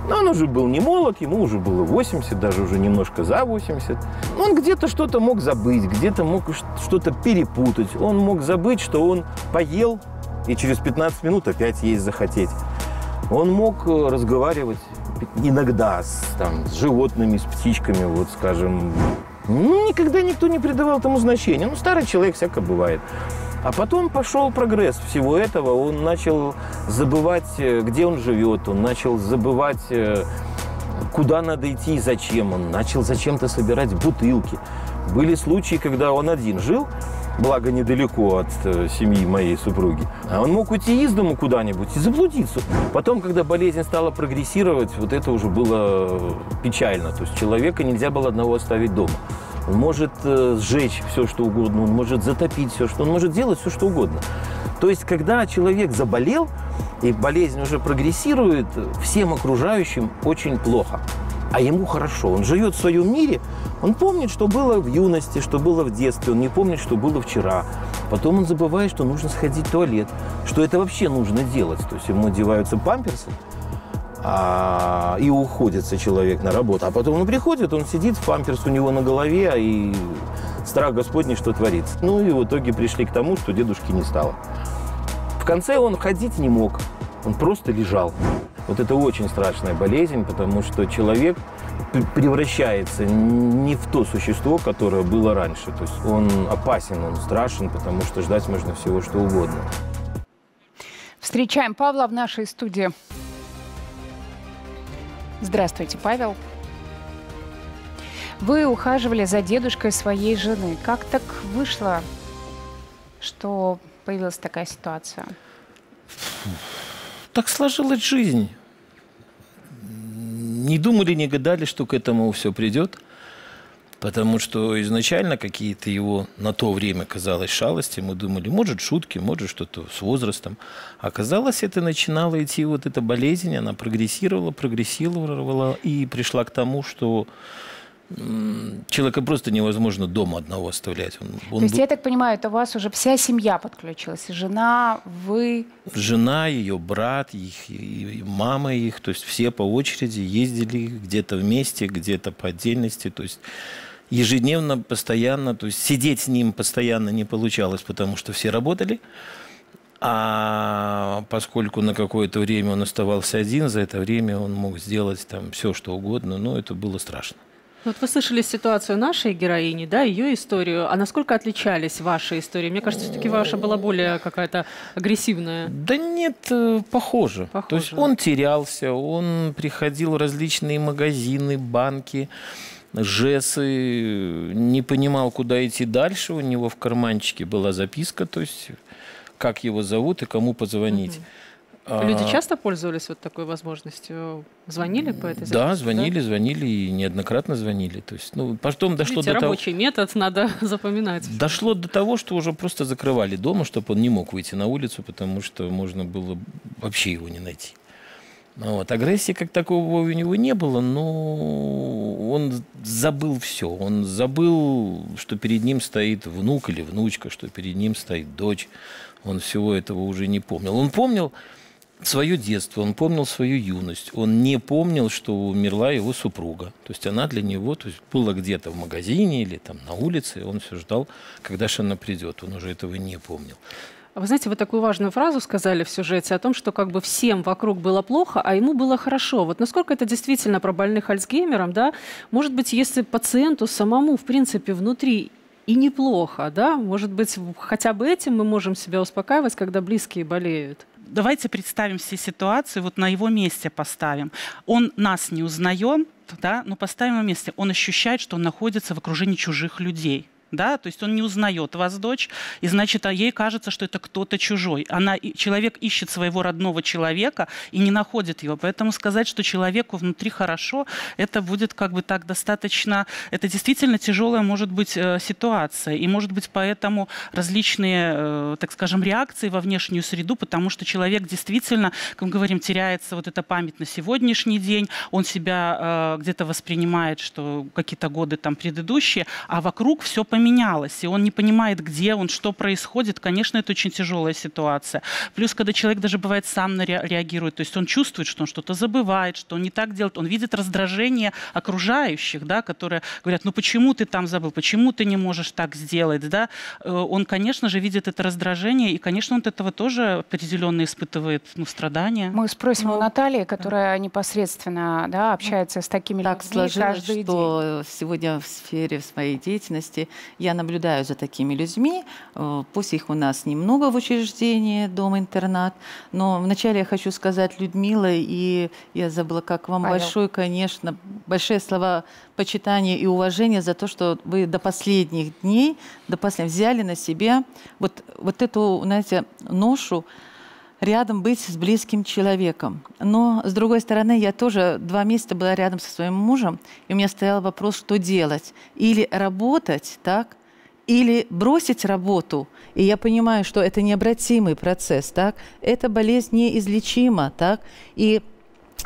S9: Но он уже был не молод, ему уже было 80, даже уже немножко за 80. Он где-то что-то мог забыть, где-то мог что-то перепутать. Он мог забыть, что он поел и через 15 минут опять есть захотеть. Он мог э, разговаривать иногда с, там, с животными, с птичками, вот скажем. Ну, никогда никто не придавал тому значения. Ну, старый человек всяко бывает.
S10: А потом пошел прогресс всего этого. Он начал забывать, э, где он живет, он начал забывать, э, куда надо идти и зачем. Он начал зачем-то собирать бутылки. Были случаи, когда он один жил, благо недалеко от э, семьи моей супруги. А он мог уйти из дома куда-нибудь и заблудиться. Потом, когда болезнь стала прогрессировать, вот это уже было печально. То есть человека нельзя было одного оставить дома. Он может э, сжечь все, что угодно, он может затопить все, что он может делать все, что угодно. То есть, когда человек заболел, и болезнь уже прогрессирует, всем окружающим очень плохо а ему хорошо. Он живет в своем мире, он помнит, что было в юности, что было в детстве, он не помнит, что было вчера. Потом он забывает, что нужно сходить в туалет, что это вообще нужно делать. То есть ему одеваются памперсы, а, и уходится человек на работу. А потом он приходит, он сидит, памперс у него на голове, и страх Господний, что творится. Ну и в итоге пришли к тому, что дедушки не стало. В конце он ходить не мог, он просто лежал. Вот это очень страшная болезнь, потому что человек превращается не в то существо, которое было раньше. То есть он опасен, он страшен, потому что ждать можно всего что угодно.
S1: Встречаем Павла в нашей студии. Здравствуйте, Павел. Вы ухаживали за дедушкой своей жены. Как так вышло, что появилась такая ситуация?
S10: Так сложилась жизнь не думали, не гадали, что к этому все придет. Потому что изначально какие-то его на то время казалось шалости. Мы думали, может, шутки, может, что-то с возрастом. Оказалось, это начинало идти вот эта болезнь, она прогрессировала, прогрессировала и пришла к тому, что человека просто невозможно дома одного оставлять. Он,
S1: он То есть, был... я так понимаю, это у вас уже вся семья подключилась? Жена, вы?
S10: Жена, ее брат, их, и мама их. То есть все по очереди ездили где-то вместе, где-то по отдельности. То есть ежедневно, постоянно. То есть сидеть с ним постоянно не получалось, потому что все работали. А поскольку на какое-то время он оставался один, за это время он мог сделать там все, что угодно, но это было страшно.
S2: Вот вы слышали ситуацию нашей героини, да, ее историю. А насколько отличались ваши истории? Мне кажется, все-таки ваша была более какая-то агрессивная.
S10: Да нет, э, похоже. похоже. То есть он терялся, он приходил в различные магазины, банки, ЖЭСы, не понимал, куда идти дальше. У него в карманчике была записка, то есть как его зовут и кому позвонить. Угу.
S2: Люди а, часто пользовались вот такой возможностью? Звонили по этой записи?
S10: Да, звонили, да? звонили и неоднократно звонили. То есть, ну, потом дошло
S2: Видите,
S10: до
S2: рабочий того... метод, надо запоминать.
S10: Дошло до того, что уже просто закрывали дома, чтобы он не мог выйти на улицу, потому что можно было вообще его не найти. Вот. Агрессии как такого у него не было, но он забыл все. Он забыл, что перед ним стоит внук или внучка, что перед ним стоит дочь. Он всего этого уже не помнил. Он помнил, свое детство, он помнил свою юность, он не помнил, что умерла его супруга. То есть она для него то есть была где-то в магазине или там на улице, он все ждал, когда же она придет. Он уже этого не помнил.
S2: А вы знаете, вы такую важную фразу сказали в сюжете о том, что как бы всем вокруг было плохо, а ему было хорошо. Вот насколько это действительно про больных Альцгеймером, да? Может быть, если пациенту самому, в принципе, внутри и неплохо, да? Может быть, хотя бы этим мы можем себя успокаивать, когда близкие болеют?
S8: Давайте представим все ситуации, вот на его месте поставим. Он нас не узнает, да, но поставим его месте. Он ощущает, что он находится в окружении чужих людей да, то есть он не узнает вас, дочь, и значит, а ей кажется, что это кто-то чужой. Она, человек ищет своего родного человека и не находит его, поэтому сказать, что человеку внутри хорошо, это будет как бы так достаточно, это действительно тяжелая может быть э, ситуация, и может быть поэтому различные, э, так скажем, реакции во внешнюю среду, потому что человек действительно, как мы говорим, теряется вот эта память на сегодняшний день, он себя э, где-то воспринимает, что какие-то годы там предыдущие, а вокруг все поменялось поменялось, и он не понимает, где он, что происходит, конечно, это очень тяжелая ситуация. Плюс, когда человек даже бывает сам реагирует, то есть он чувствует, что он что-то забывает, что он не так делает, он видит раздражение окружающих, да, которые говорят, ну почему ты там забыл, почему ты не можешь так сделать, да, э, он, конечно же, видит это раздражение, и, конечно, он от этого тоже определенно испытывает ну, страдания.
S1: Мы спросим ну, у Натальи, которая да. непосредственно да, общается с такими
S11: так
S1: людьми
S11: сложилось,
S1: каждый
S11: что
S1: день.
S11: сегодня в сфере в своей деятельности Я наблюдаю за такими людьми. Э, пусть их у нас немного в учреждении, дом-интернат, но вначале я хочу сказать, Людмила, и я забыла, как вам
S1: Павел.
S11: большое, конечно, большие слова почитания и уважения за то, что вы до последних дней, до последних взяли на себя вот, вот эту, знаете, ношу, рядом быть с близким человеком. Но, с другой стороны, я тоже два месяца была рядом со своим мужем, и у меня стоял вопрос, что делать. Или работать, так, или бросить работу. И я понимаю, что это необратимый процесс, так, эта болезнь неизлечима, так, и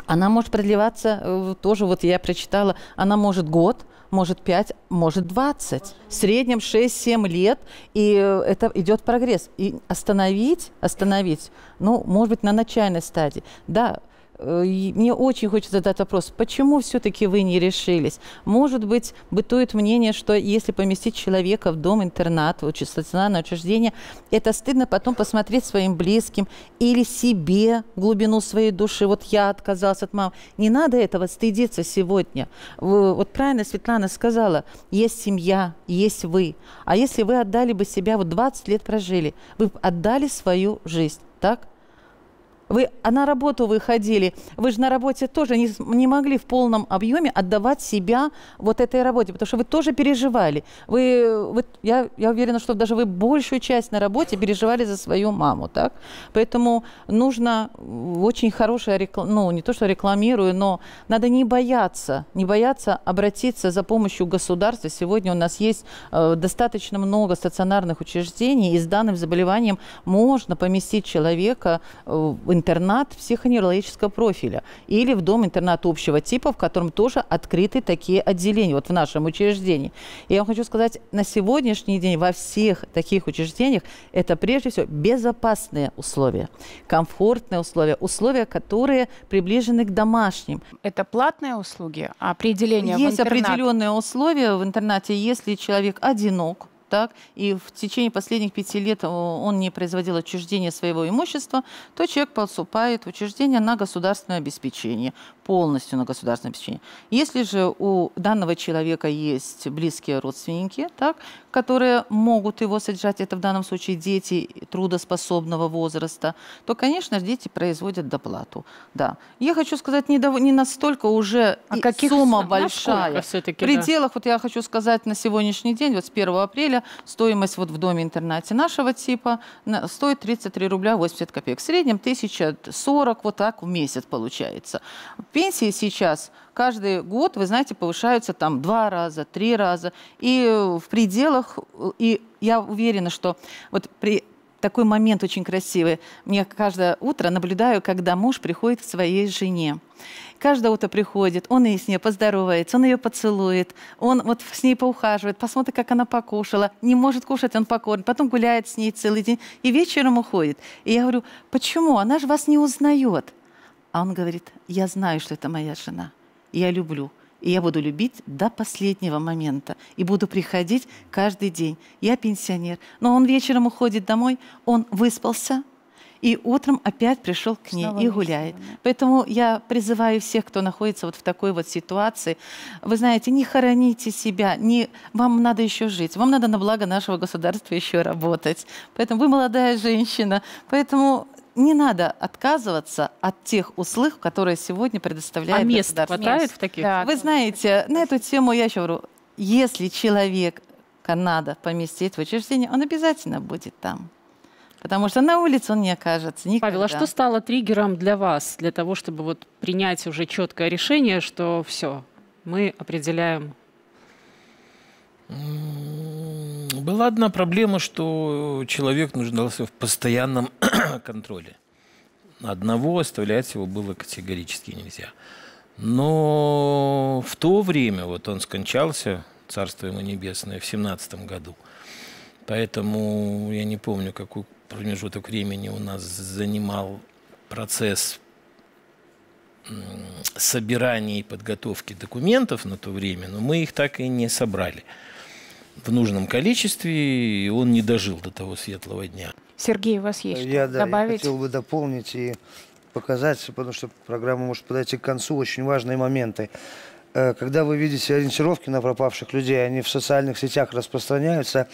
S11: она может продлеваться, э, тоже вот я прочитала, она может год, может 5, может 20. В среднем 6-7 лет, и э, это идет прогресс. И остановить, остановить, ну, может быть, на начальной стадии. Да, мне очень хочется задать вопрос, почему все-таки вы не решились? Может быть, бытует мнение, что если поместить человека в дом-интернат, в стационарное учреждение, это стыдно потом посмотреть своим близким или себе в глубину своей души. Вот я отказался от мамы. Не надо этого стыдиться сегодня. Вот правильно Светлана сказала, есть семья, есть вы. А если вы отдали бы себя, вот 20 лет прожили, вы отдали свою жизнь, так? Вы а на работу выходили, вы же на работе тоже не, не могли в полном объеме отдавать себя вот этой работе, потому что вы тоже переживали. Вы, вы- я, я уверена, что даже вы большую часть на работе переживали за свою маму, так? Поэтому нужно очень хорошая реклама, ну не то, что рекламирую, но надо не бояться, не бояться обратиться за помощью государства. Сегодня у нас есть э, достаточно много стационарных учреждений, и с данным заболеванием можно поместить человека э, интернат психоневрологического профиля или в дом-интернат общего типа, в котором тоже открыты такие отделения, вот в нашем учреждении. И я вам хочу сказать, на сегодняшний день во всех таких учреждениях это прежде всего безопасные условия, комфортные условия, условия, которые приближены к домашним.
S1: Это платные услуги? Определение
S11: Есть
S1: в интернат?
S11: определенные условия в интернате, если человек одинок, так, и в течение последних пяти лет э, он не производил отчуждение своего имущества, то человек поступает в учреждение на государственное обеспечение, полностью на государственное обеспечение. Если же у данного человека есть близкие родственники, так, которые могут его содержать, это в данном случае дети трудоспособного возраста, то, конечно, дети производят доплату. Да. Я хочу сказать, не, дов- не настолько уже
S2: А каких
S11: сумма
S2: сум-
S11: большая. В
S2: да?
S11: пределах, вот я хочу сказать, на сегодняшний день, вот с 1 апреля, стоимость вот в доме-интернате нашего типа стоит 33 рубля 80 копеек. В среднем 1040 вот так в месяц получается. Пенсии сейчас каждый год, вы знаете, повышаются там два раза, три раза. И э, в пределах, э, и я уверена, что вот при такой момент очень красивый. Мне каждое утро наблюдаю, когда муж приходит к своей жене. Каждое утро приходит, он и с ней поздоровается, он ее поцелует, он вот с ней поухаживает, посмотрит, как она покушала. Не может кушать, он покормит, потом гуляет с ней целый день и вечером уходит. И я говорю, почему? Она же вас не узнает. А он говорит, я знаю, что это моя жена, я люблю. И я буду любить до последнего момента. И буду приходить каждый день. Я пенсионер. Но он вечером уходит домой, он выспался, и утром опять пришел к ней
S1: Снова
S11: и гуляет.
S1: да.
S11: Поэтому я призываю всех, кто находится вот в такой вот ситуации, вы знаете, не хороните себя, не, вам надо еще жить, вам надо на благо нашего государства еще работать. Поэтому вы молодая женщина, поэтому не надо отказываться от тех услуг, которые сегодня предоставляет
S2: А мест хватает
S1: Мест.
S2: в таких?
S1: Да.
S11: Вы знаете, на эту тему я еще говорю, если человек надо поместить в учреждение, он обязательно будет там. Потому что на улице он не окажется никогда.
S2: Павел, а что стало триггером для вас, для того, чтобы вот принять уже четкое решение, что все, мы определяем
S10: Была одна проблема, что человек нуждался в постоянном контроле. Одного оставлять его было категорически нельзя. Но в то время, вот он скончался, царство ему небесное, в семнадцатом году. Поэтому я не помню, какой промежуток времени у нас занимал процесс собирания и подготовки документов на то время, но мы их так и не собрали в нужном количестве, и он не дожил до того светлого дня.
S1: Сергей, у вас есть
S6: Я,
S1: что
S6: да, я
S1: добавить?
S6: хотел бы дополнить и показать, потому что программа может подойти к концу, очень важные моменты. Э, когда вы видите ориентировки на пропавших людей, они в социальных сетях распространяются,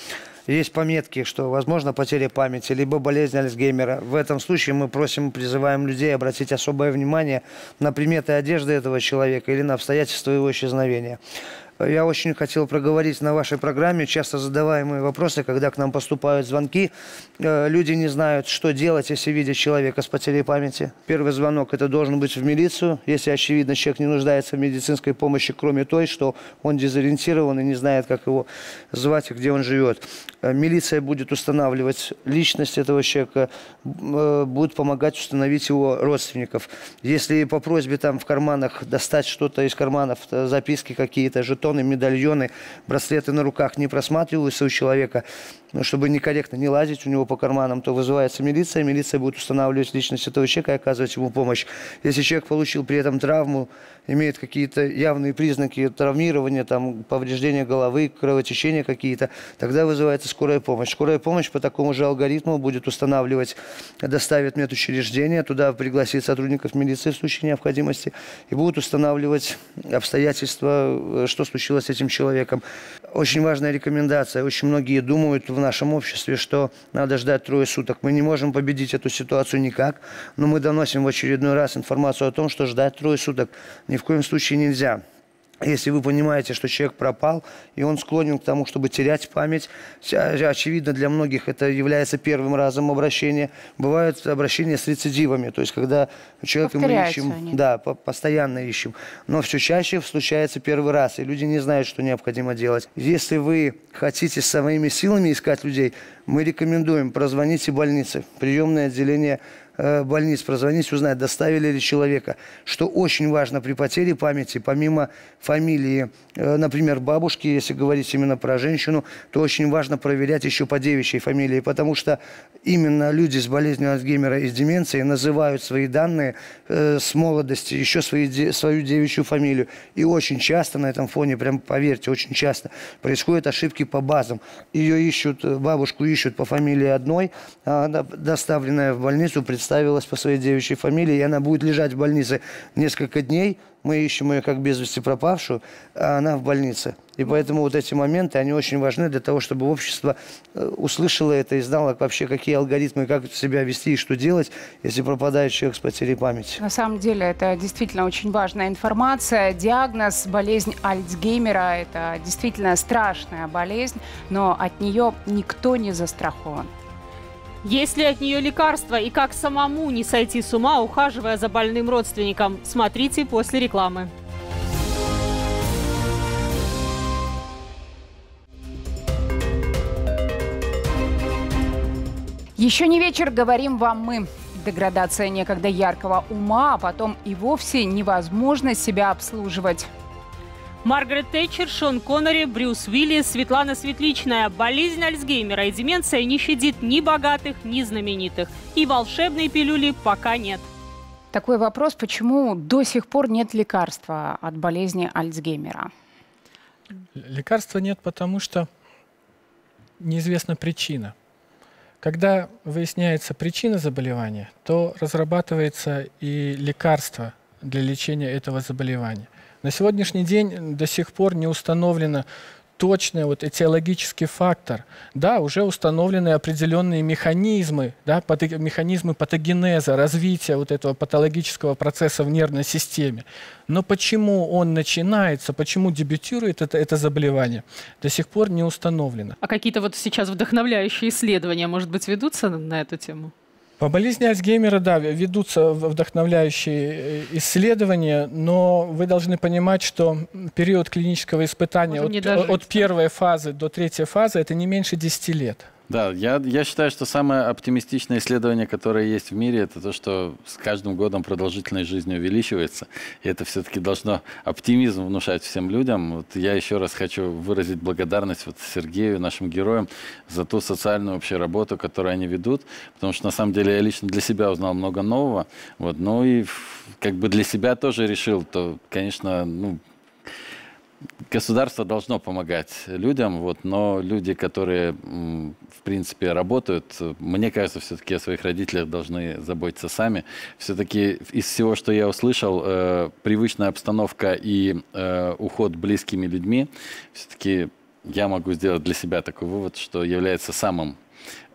S6: есть пометки, что возможно потеря памяти, либо болезнь Альцгеймера. В этом случае мы просим, призываем людей обратить особое внимание на приметы одежды этого человека или на обстоятельства его исчезновения. Я очень хотел проговорить на вашей программе часто задаваемые вопросы, когда к нам поступают звонки. Э, люди не знают, что делать, если видят человека с потерей памяти. Первый звонок – это должен быть в милицию, если, очевидно, человек не нуждается в медицинской помощи, кроме той, что он дезориентирован и не знает, как его звать и где он живет. Э, милиция будет устанавливать личность этого человека, э, будет помогать установить его родственников. Если по просьбе там в карманах достать что-то из карманов, записки какие-то, жетоны, жетоны, медальоны, браслеты на руках. Не просматриваются у человека, но чтобы некорректно не лазить у него по карманам, то вызывается милиция, милиция будет устанавливать личность этого человека и оказывать ему помощь. Если человек получил при этом травму, имеет какие-то явные признаки травмирования, там, повреждения головы, кровотечения какие-то, тогда вызывается скорая помощь. Скорая помощь по такому же алгоритму будет устанавливать, доставит медучреждение, туда пригласит сотрудников милиции в случае необходимости и будут устанавливать обстоятельства, что случилось с этим человеком. Очень важная рекомендация. Очень многие думают в нашем обществе, что надо ждать трое суток. Мы не можем победить эту ситуацию никак, но мы доносим в очередной раз информацию о том, что ждать трое суток ни в коем случае нельзя. Если вы понимаете, что человек пропал, и он склонен к тому, чтобы терять память, очевидно, для многих это является первым разом обращения. Бывают обращения с рецидивами, то есть когда человека мы ищем, они. да, постоянно ищем. Но все чаще случается первый раз, и люди не знают, что необходимо делать. Если вы хотите своими силами искать людей, мы рекомендуем прозвоните больницы, приемное отделение больниц прозвонить, узнать, доставили ли человека. Что очень важно при потере памяти, помимо фамилии, э, например, бабушки, если говорить именно про женщину, то очень важно проверять еще по девичьей фамилии, потому что именно люди с болезнью Альцгеймера и с деменцией называют свои данные э, с молодости, еще свои, свою девичью фамилию. И очень часто на этом фоне, прям поверьте, очень часто происходят ошибки по базам. Ее ищут, бабушку ищут по фамилии одной, а она доставленная в больницу представляет представилась по своей девичьей фамилии, и она будет лежать в больнице несколько дней. Мы ищем ее как без вести пропавшую, а она в больнице. И поэтому вот эти моменты, они очень важны для того, чтобы общество э, услышало это и знало вообще, какие алгоритмы, как себя вести и что делать, если пропадает человек с потерей памяти.
S1: На самом деле это действительно очень важная информация. Диагноз болезнь Альцгеймера – это действительно страшная болезнь, но от нее никто не застрахован.
S2: Есть ли от нее лекарства и как самому не сойти с ума, ухаживая за больным родственником? Смотрите после рекламы.
S1: Еще не вечер, говорим вам мы. Деградация некогда яркого ума, а потом и вовсе невозможно себя обслуживать.
S2: Маргарет Тэтчер, Шон Коннери, Брюс Уиллис, Светлана Светличная. Болезнь Альцгеймера и деменция не щадит ни богатых, ни знаменитых. И волшебной пилюли пока нет.
S1: Такой вопрос, почему до сих пор нет лекарства от болезни Альцгеймера?
S4: Лекарства нет, потому что неизвестна причина. Когда выясняется причина заболевания, то разрабатывается и лекарство для лечения этого заболевания. На сегодняшний день до сих пор не установлено точный вот этиологический фактор. Да, уже установлены определенные механизмы, да, паты, механизмы патогенеза, развития вот этого патологического процесса в нервной системе. Но почему он начинается, почему дебютирует это, это заболевание, до сих пор не установлено.
S2: А какие-то вот сейчас вдохновляющие исследования, может быть, ведутся на эту тему?
S4: По болезни Альцгеймера, да, ведутся вдохновляющие э, исследования, но вы должны понимать, что период клинического испытания от, от первой фазы до третьей фазы это не меньше 10 лет.
S7: Да, я, я считаю, что самое оптимистичное исследование, которое есть в мире, это то, что с каждым годом продолжительность жизни увеличивается. И это все-таки должно оптимизм внушать всем людям. Вот я еще раз хочу выразить благодарность вот Сергею, нашим героям, за ту социальную вообще работу, которую они ведут. Потому что на самом деле я лично для себя узнал много нового. Вот, ну и как бы для себя тоже решил, то, конечно, ну, государство должно помогать людям, вот, но люди, которые, в принципе, работают, мне кажется, все-таки о своих родителях должны заботиться сами. Все-таки из всего, что я услышал, э, привычная обстановка и э, уход близкими людьми, все-таки я могу сделать для себя такой вывод, что является самым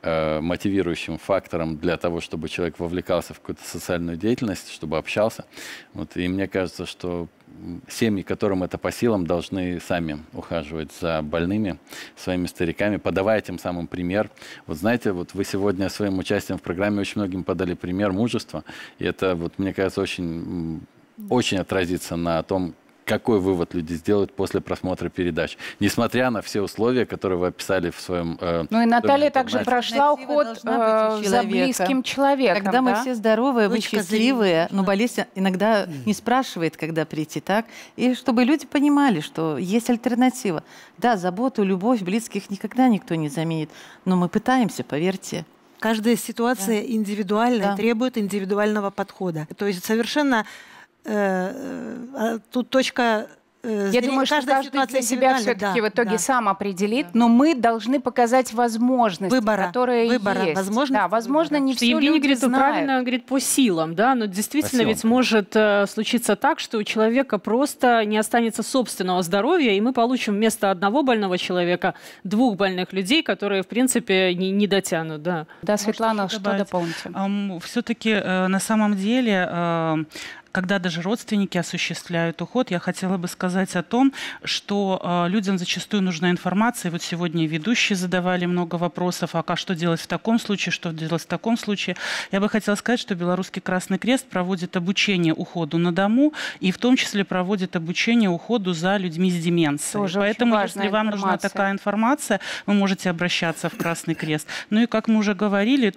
S7: э, мотивирующим фактором для того, чтобы человек вовлекался в какую-то социальную деятельность, чтобы общался. Вот, и мне кажется, что семьи, которым это по силам, должны сами ухаживать за больными, своими стариками, подавая тем самым пример. Вот знаете, вот вы сегодня своим участием в программе очень многим подали пример мужества, и это, вот, мне кажется, очень очень отразится на том, какой вывод люди сделают после просмотра передач, несмотря на все условия, которые вы описали в своем...
S1: Э, ну и Наталья также прошла уход э, за близким человеком.
S11: Когда да? мы все здоровые, вы счастливые, но болезнь иногда не спрашивает, когда прийти, так? И чтобы люди понимали, что есть альтернатива. Да, заботу, любовь близких никогда никто не заменит, но мы пытаемся, поверьте.
S5: Каждая ситуация да. индивидуальная, да. требует индивидуального подхода. То есть совершенно тут точка
S1: Э, Я думаю, что каждый для себя все-таки да, в итоге да. сам определит, да. но мы должны показать возможности,
S5: выбора,
S1: которые
S5: выбора,
S1: есть.
S5: Возможности,
S1: да, возможно,
S2: выбора.
S1: не
S2: что
S1: все
S2: Евгений
S1: люди
S2: говорит,
S1: знают.
S2: правильно говорит по силам, да, но действительно ведь может э, случиться так, что у человека просто не останется собственного здоровья, и мы получим вместо одного больного человека двух больных людей, которые, в принципе, не, не дотянут, да.
S1: Да, Светлана, что дополните?
S8: Um, все-таки э, на самом деле э, когда даже родственники осуществляют уход, я хотела бы сказать о том, что э, людям зачастую нужна информация. Вот сегодня ведущие задавали много вопросов, а что делать в таком случае, что делать в таком случае. Я бы хотела сказать, что Белорусский Красный Крест проводит обучение уходу на дому и в том числе проводит обучение уходу за людьми с деменцией. Тоже Поэтому, если вам нужна такая информация, вы можете обращаться в Красный Крест. Ну и, как мы уже говорили,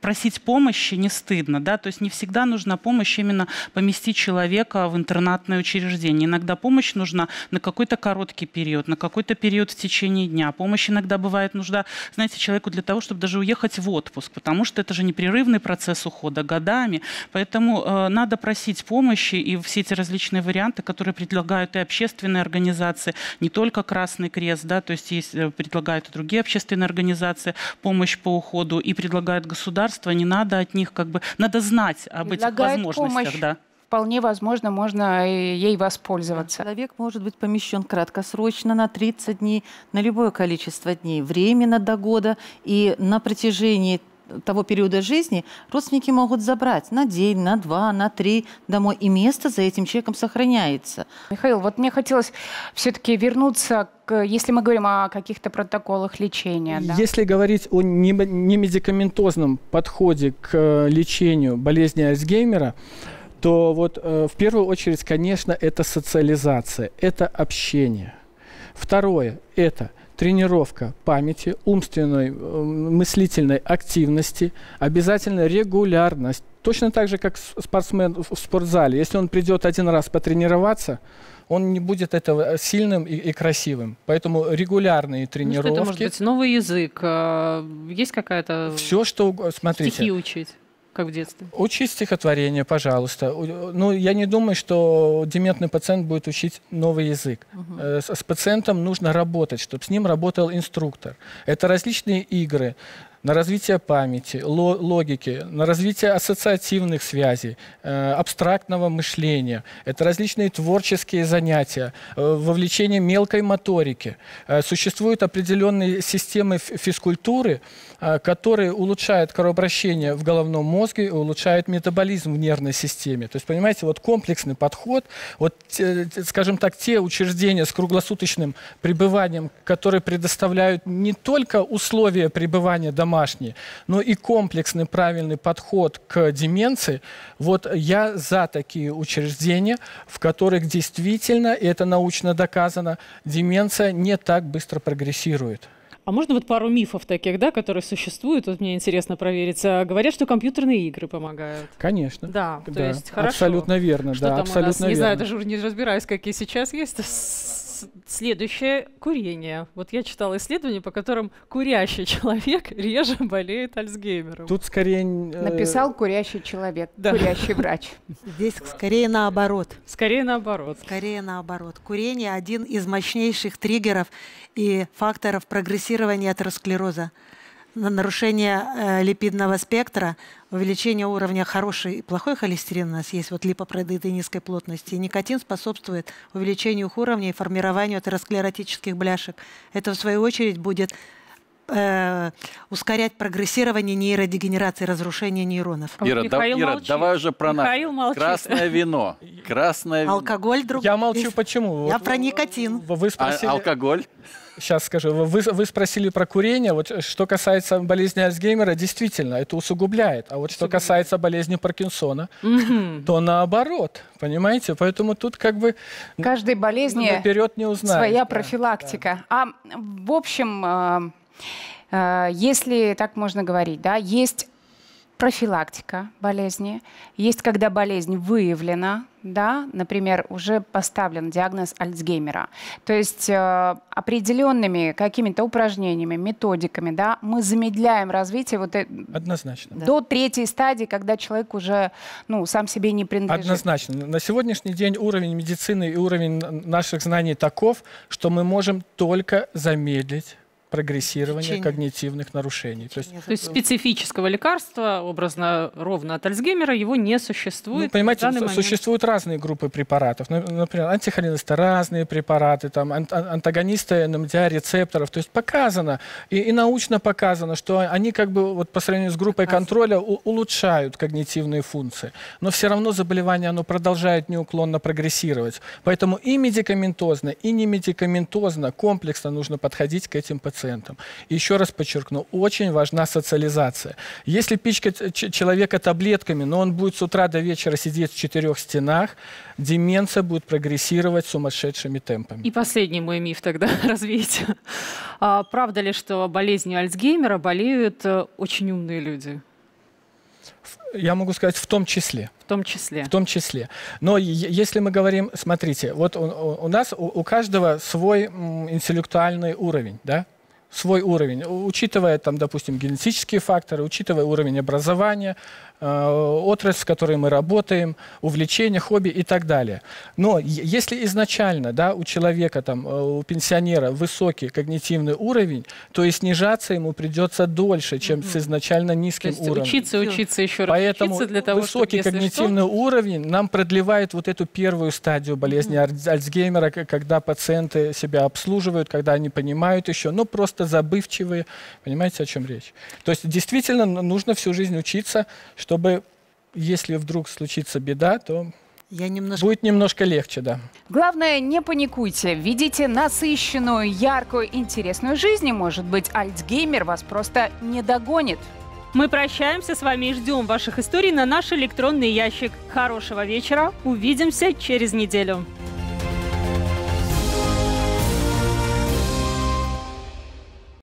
S8: просить помощи не стыдно, да, то есть не всегда нужна помощь именно поместить человека в интернатное учреждение. Иногда помощь нужна на какой-то короткий период, на какой-то период в течение дня. Помощь иногда бывает нужна, знаете, человеку для того, чтобы даже уехать в отпуск, потому что это же непрерывный процесс ухода годами. Поэтому э, надо просить помощи и все эти различные варианты, которые предлагают и общественные организации, не только Красный Крест, да, то есть есть, э, предлагают и другие общественные организации помощь по уходу и предлагают государство государства, не надо от них как бы, надо знать об этих возможностях. Помощь. Да
S1: вполне возможно, можно ей воспользоваться.
S11: Человек может быть помещен краткосрочно на 30 дней, на любое количество дней, временно до года, и на протяжении того периода жизни родственники могут забрать на день, на два, на три домой, и место за этим человеком сохраняется.
S1: Михаил, вот мне хотелось все-таки вернуться к, если мы говорим о каких-то протоколах лечения. Да?
S4: Если говорить о немедикаментозном подходе к э, лечению болезни Альцгеймера, то вот э, в первую очередь, конечно, это социализация, это общение. Второе – это тренировка памяти, умственной, э, мыслительной активности, обязательно регулярность. Точно так же, как спортсмен в спортзале. Если он придет один раз потренироваться, он не будет этого сильным и, и красивым. Поэтому регулярные тренировки. Ну, что
S2: это может быть новый язык? А, есть какая-то...
S4: Все, что... Смотрите.
S2: Стихи учить как в детстве?
S4: Учить стихотворение, пожалуйста. Ну, я не думаю, что дементный пациент будет учить новый язык. Угу. С, с пациентом нужно работать, чтобы с ним работал инструктор. Это различные игры, на развитие памяти, логики, на развитие ассоциативных связей, э, абстрактного мышления. Это различные творческие занятия, э, вовлечение мелкой моторики. Э, существуют определенные системы физкультуры, которые улучшают кровообращение в головном мозге улучшают метаболизм в нервной системе. То есть, понимаете, вот комплексный подход, вот, скажем так, те учреждения с круглосуточным пребыванием, которые предоставляют не только условия пребывания дома, домашние, но и комплексный правильный подход к деменции, вот я за такие учреждения, в которых действительно, и это научно доказано, деменция не так быстро прогрессирует.
S2: А можно вот пару мифов таких, да, которые существуют? Вот мне интересно проверить. А, говорят, что компьютерные игры помогают.
S4: Конечно.
S2: Да,
S4: да.
S2: то есть хорошо.
S4: Абсолютно верно,
S2: что
S4: да,
S2: там
S4: абсолютно
S2: у нас,
S4: верно.
S2: Не знаю, даже не разбираюсь, какие сейчас есть следующее – курение. Вот я читала исследования, по которым курящий человек реже болеет Альцгеймером.
S4: Тут скорее...
S1: Э, Написал курящий человек, да. курящий врач.
S5: Здесь скорее наоборот.
S2: Скорее наоборот.
S5: Скорее наоборот. Курение – один из мощнейших триггеров и факторов прогрессирования атеросклероза нарушение э, липидного спектра, увеличение уровня хорошей и плохой холестерина, у нас есть вот липопродыты низкой плотности, и никотин способствует увеличению их уровня и формированию атеросклеротических бляшек. Это, в свою очередь, будет э, ускорять прогрессирование нейродегенерации, разрушение нейронов.
S7: Ира, да, Ира давай уже про нас. Красное вино. Красное вино.
S5: Алкоголь, друг.
S4: Я молчу, почему?
S5: Я вот, про никотин.
S7: Вы спросили... А, алкоголь?
S4: Сейчас скажу. Вы, вы спросили про курение. Вот что касается болезни Альцгеймера, действительно, это усугубляет. А вот что касается болезни Паркинсона, то наоборот. Понимаете? Поэтому тут как бы...
S1: Каждой болезни
S4: наперед не узнаешь.
S1: своя профилактика. Да, да. А в общем, э, э, если так можно говорить, да, есть профилактика болезни, есть когда болезнь выявлена, да, например, уже поставлен диагноз Альцгеймера. То есть э, определенными какими-то упражнениями, методиками, да, мы замедляем развитие вот это,
S4: Однозначно.
S1: до третьей стадии, когда человек уже ну, сам себе не принадлежит.
S4: Однозначно. На сегодняшний день уровень медицины и уровень наших знаний таков, что мы можем только замедлить прогрессирования Лечение. когнитивных нарушений.
S2: То есть, то есть специфического лекарства, образно ровно от Альцгеймера, его не существует. Ну,
S4: понимаете, существуют разные группы препаратов. Например, антихолинисты, разные препараты, там, антагонисты НМДА рецепторов. То есть показано, и, и научно показано, что они как бы вот по сравнению с группой контроля у, улучшают когнитивные функции. Но все равно заболевание оно продолжает неуклонно прогрессировать. Поэтому и медикаментозно, и не медикаментозно комплексно нужно подходить к этим пациентам пациентом. Еще раз подчеркну, очень важна социализация. Если пичкать человека таблетками, но он будет с утра до вечера сидеть в четырех стенах, деменция будет прогрессировать сумасшедшими темпами.
S2: И последний мой миф тогда развеять. А, правда ли, что болезнью Альцгеймера болеют э, очень умные люди?
S4: Я могу сказать, в том числе.
S2: В том числе.
S4: В том числе. Но если мы говорим, смотрите, вот у, у нас у, у каждого свой интеллектуальный уровень, да? Свой уровень, учитывая, там, допустим, генетические факторы, учитывая уровень образования, отрасль, с которой мы работаем, увлечения, хобби и так далее. Но если изначально да, у человека, там, э, у пенсионера высокий когнитивный уровень, то и снижаться ему придется дольше, чем с изначально низким
S2: то есть
S4: уровнем.
S2: Учиться, учиться, еще раз
S4: Поэтому
S2: учиться для того,
S4: высокий
S2: чтобы,
S4: когнитивный
S2: что...
S4: уровень нам продлевает вот эту первую стадию болезни угу. Альцгеймера, когда пациенты себя обслуживают, когда они понимают еще, но просто забывчивые. Понимаете, о чем речь? То есть действительно нужно всю жизнь учиться, чтобы, если вдруг случится беда, то я немножко... Будет немножко легче, да.
S1: Главное, не паникуйте. Ведите насыщенную, яркую, интересную жизнь, и, может быть, Альцгеймер вас просто не догонит.
S2: Мы прощаемся с вами и ждем ваших историй на наш электронный ящик. Хорошего вечера. Увидимся через неделю.